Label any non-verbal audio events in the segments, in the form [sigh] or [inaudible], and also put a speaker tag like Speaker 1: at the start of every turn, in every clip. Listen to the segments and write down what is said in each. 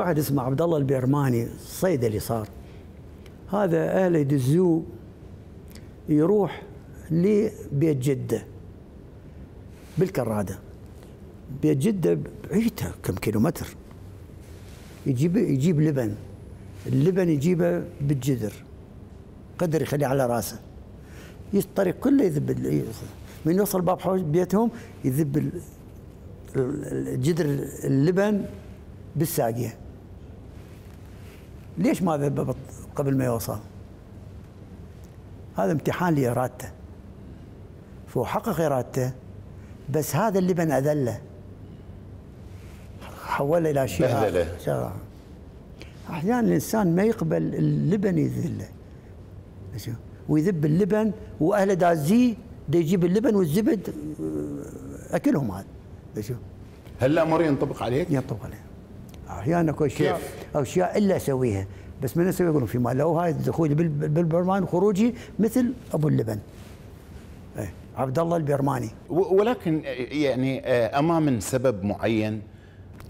Speaker 1: واحد اسمه عبد الله البيرماني صيدلي صار. هذا اهله يدزوه يروح لبيت جدة بالكرادة. بيت جدة بعيدها كم كيلومتر. يجيب يجيب لبن. اللبن يجيبه بالجدر قدر يخليه على راسه. الطريق كله يذب من يوصل باب حوش بيتهم يذب ال- ال- جدر اللبن بالساقية. ليش ما ذبه قبل ما يوصل هذا امتحان لإرادته فهو حقق إرادته بس هذا اللبن أذله حوله إلى أشياء
Speaker 2: بهدله.
Speaker 1: شغلة. أحيانا الإنسان ما يقبل اللبن يذله؟ ويذب اللبن وأهله دازيه دا يجيب اللبن والزبد أكلهم هذا
Speaker 2: هل الأمر ينطبق عليك؟
Speaker 1: ينطبق عليه أحيانا اكو اشياء
Speaker 2: كيف؟
Speaker 1: أشياء إلا أسويها. بس من أسوي يقولون في مال لو هاي دخولي بال- بالبرمان وخروجي مثل أبو اللبن. إيه عبد الله البرماني.
Speaker 2: ولكن يعني آه، اما من سبب معين؟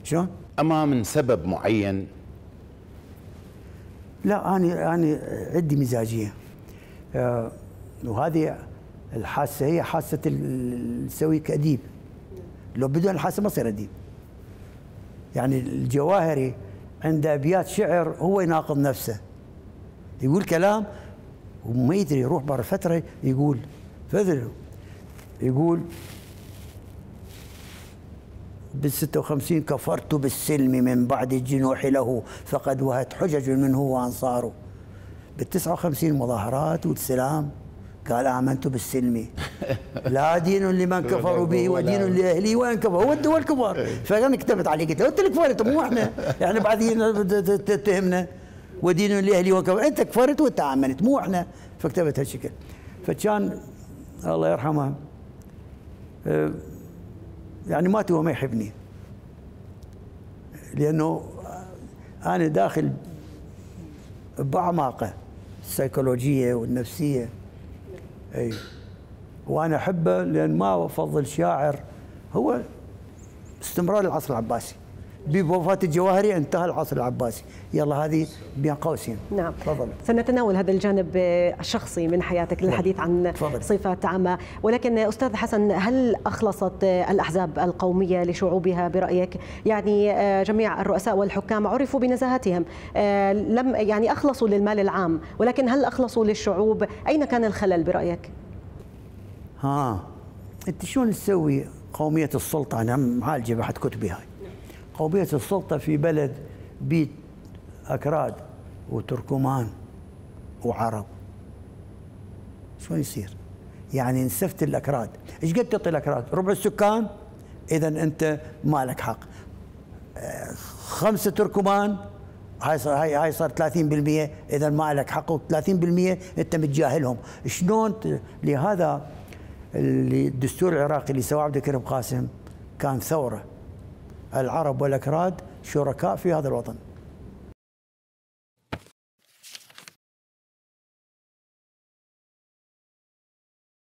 Speaker 1: شلون؟
Speaker 2: اما من سبب معين؟
Speaker 1: لا أنا أنا عندي مزاجية. آه وهذه الحاسة هي حاسة ال- تسوي كأديب. لو بدون الحاسة ما يصير أديب. يعني الجواهري عنده أبيات شعر هو يناقض نفسه. يقول كلام وما يدري يروح برا فترة يقول فذل يقول بال 56 كفرت بالسلم من بعد الجنوح له فقد وهت حجج منه وأنصاره. بال 59 مظاهرات والسلام. قال آمنت بالسلم. [laughs] لا دين لمن كفروا به ودين لاهلي وإن كفروا. هو الدول الكبار فانا كتبت عليه قلت له انت اللي كفرت مو إحنا. يعني بعدين تتهمنا ودين لاهلي وكفر. أنت كفرت وأنت آمنت. مو إحنا. فكتبت هالشكل. فكان الله يرحمه. آه، يعني مات وهو ما يحبني. لأنه أنا داخل باعماقه السيكولوجية والنفسية. إي. وأنا أحبه لأن ما افضل شاعر هو استمرار العصر العباسي. بوفاة الجواهري انتهى العصر العباسي. يلا هذه بين قوسين.
Speaker 3: نعم.
Speaker 1: تفضل.
Speaker 3: سنتناول هذا الجانب آه، الشخصي من حياتك للحديث عن
Speaker 1: تفضل.
Speaker 3: صفات عامة. ولكن أستاذ حسن هل أخلصت الأحزاب القومية لشعوبها برأيك؟ يعني آه، جميع الرؤساء والحكام عرفوا بنزاهتهم آه، لم يعني أخلصوا للمال العام ولكن هل أخلصوا للشعوب؟ أين كان الخلل برأيك؟
Speaker 1: ها أنت شلون تسوي قومية السلطة؟ أنا معالجه بحد كتبي هاي قوميه السلطة في بلد بيت أكراد وتركمان وعرب شلون يصير؟ يعني نسفت الأكراد، إيش قد تعطي الأكراد؟ ربع السكان؟ اذا أنت مالك حق. آه، خمسة تركمان هاي صار هاي هاي صار 30% اذا ما لك حق 30% أنت متجاهلهم شلون لهذا الدستور العراقي اللي سواه عبد الكريم قاسم كان ثورة العرب والأكراد شركاء في هذا الوطن.